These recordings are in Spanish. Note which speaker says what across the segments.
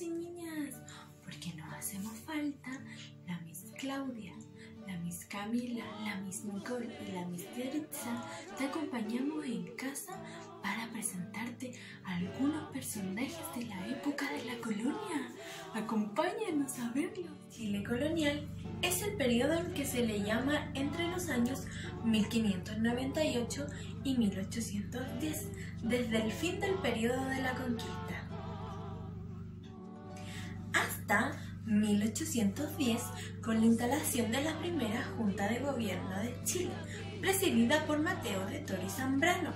Speaker 1: y niñas, porque nos hacemos falta la Miss Claudia, la Miss Camila, la Miss Nicole y la Miss Yaritza. Te acompañamos en casa para presentarte algunos personajes de la época de la colonia. Acompáñanos a verlo. Chile colonial es el periodo en que se le llama entre los años 1598 y 1810, desde el fin del periodo de la conquista hasta 1810 con la instalación de la primera Junta de Gobierno de Chile, presidida por Mateo de Tori Zambrano,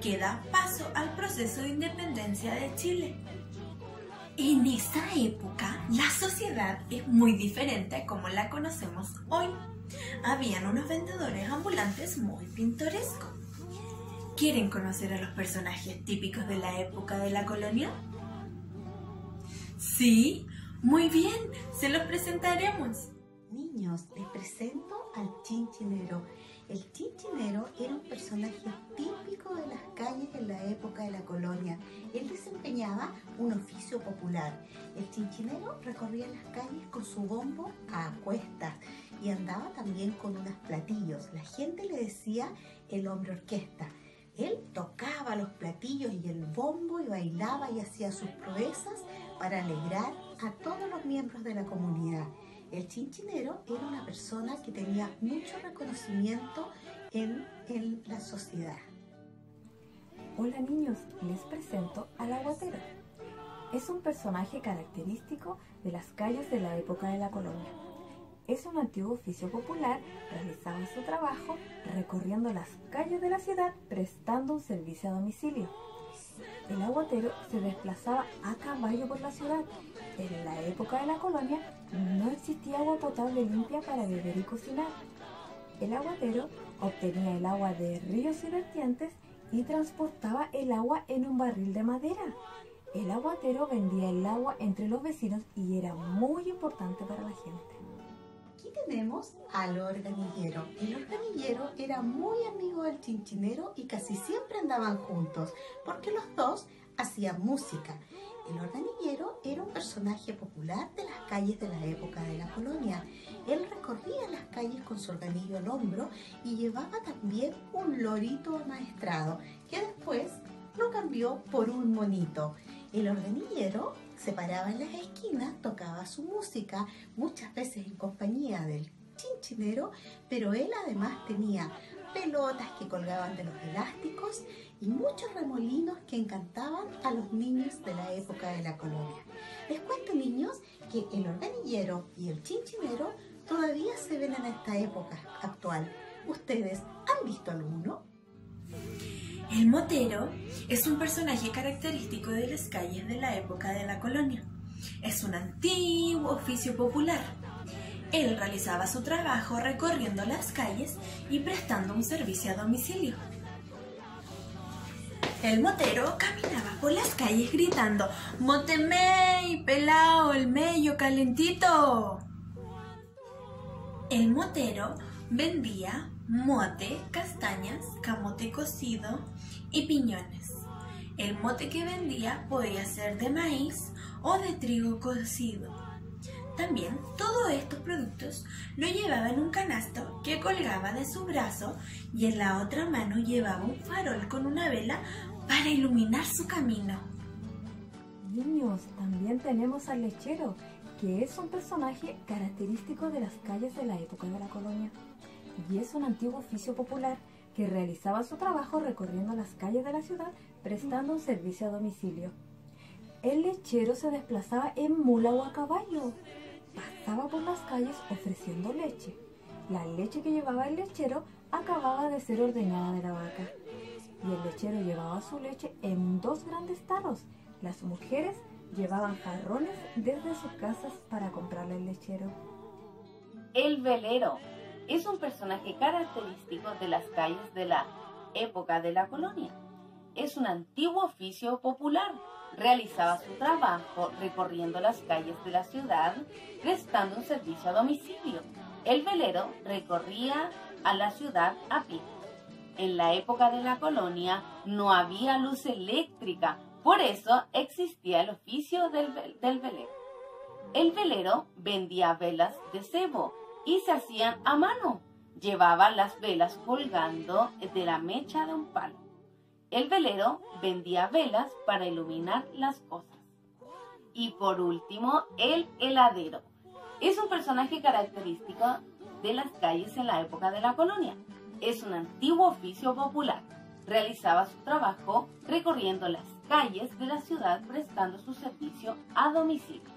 Speaker 1: que da paso al proceso de independencia de Chile. En esa época, la sociedad es muy diferente a como la conocemos hoy. Habían unos vendedores ambulantes muy pintorescos. ¿Quieren conocer a los personajes típicos de la época de la colonia? Sí, muy bien, se los presentaremos.
Speaker 2: Niños, les presento al chinchinero. El chinchinero era un personaje típico de las calles en la época de la colonia. Él desempeñaba un oficio popular. El chinchinero recorría las calles con su bombo a cuestas y andaba también con unos platillos. La gente le decía el hombre orquesta. Él tocaba los platillos y el bombo y bailaba y hacía sus proezas para alegrar a todos los miembros de la comunidad. El chinchinero era una persona que tenía mucho reconocimiento en, en la sociedad.
Speaker 3: Hola niños, les presento al aguatero. Es un personaje característico de las calles de la época de la colonia. Es un antiguo oficio popular, realizaba su trabajo recorriendo las calles de la ciudad prestando un servicio a domicilio. El aguatero se desplazaba a caballo por la ciudad. En la época de la colonia no existía agua potable limpia para beber y cocinar. El aguatero obtenía el agua de ríos y vertientes y transportaba el agua en un barril de madera. El aguatero vendía el agua entre los vecinos y era muy importante para la gente
Speaker 2: tenemos al organillero. El organillero era muy amigo del chinchinero y casi siempre andaban juntos, porque los dos hacían música. El organillero era un personaje popular de las calles de la época de la colonia. Él recorría las calles con su organillo al hombro y llevaba también un lorito amaestrado, que después lo cambió por un monito. El organillero se paraba en las esquinas, tocaba su música, muchas veces en compañía del chinchinero, pero él además tenía pelotas que colgaban de los elásticos y muchos remolinos que encantaban a los niños de la época de la colonia. Les cuento, niños, que el organillero y el chinchinero todavía se ven en esta época actual. ¿Ustedes han visto alguno?
Speaker 1: El motero es un personaje característico de las calles de la época de la colonia. Es un antiguo oficio popular. Él realizaba su trabajo recorriendo las calles y prestando un servicio a domicilio. El motero caminaba por las calles gritando ¡Motemey, pelao, el mello calentito! El motero vendía mote, castañas, camote cocido y piñones. El mote que vendía podía ser de maíz o de trigo cocido. También todos estos productos lo llevaba en un canasto que colgaba de su brazo y en la otra mano llevaba un farol con una vela para iluminar su camino.
Speaker 3: Niños, también tenemos al lechero, que es un personaje característico de las calles de la época de la colonia y es un antiguo oficio popular que realizaba su trabajo recorriendo las calles de la ciudad prestando un servicio a domicilio. El lechero se desplazaba en mula o a caballo. Pasaba por las calles ofreciendo leche. La leche que llevaba el lechero acababa de ser ordeñada de la vaca. Y el lechero llevaba su leche en dos grandes tarros. Las mujeres llevaban jarrones desde sus casas para comprarle el lechero.
Speaker 4: El velero es un personaje característico de las calles de la época de la colonia. Es un antiguo oficio popular. Realizaba su trabajo recorriendo las calles de la ciudad, prestando un servicio a domicilio. El velero recorría a la ciudad a pie. En la época de la colonia no había luz eléctrica, Por eso existía el oficio del, del velero. El velero vendía velas de cebo y se hacían a mano. Llevaban las velas colgando de la mecha de un palo. El velero vendía velas para iluminar las cosas. Y por último, el heladero. Es un personaje característico de las calles en la época de la colonia. Es un antiguo oficio popular. Realizaba su trabajo recorriendo las calles de la ciudad prestando su servicio a domicilio.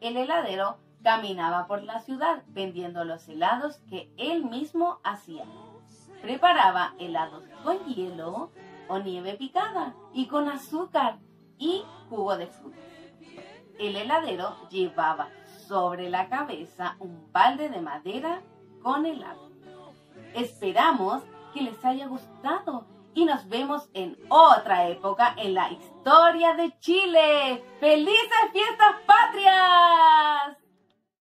Speaker 4: El heladero caminaba por la ciudad vendiendo los helados que él mismo hacía. Preparaba helados con hielo o nieve picada y con azúcar y jugo de frutas. El heladero llevaba sobre la cabeza un balde de madera con helado. Esperamos que les haya gustado y nos vemos en otra época en la historia de Chile. ¡Felices fiestas patrias!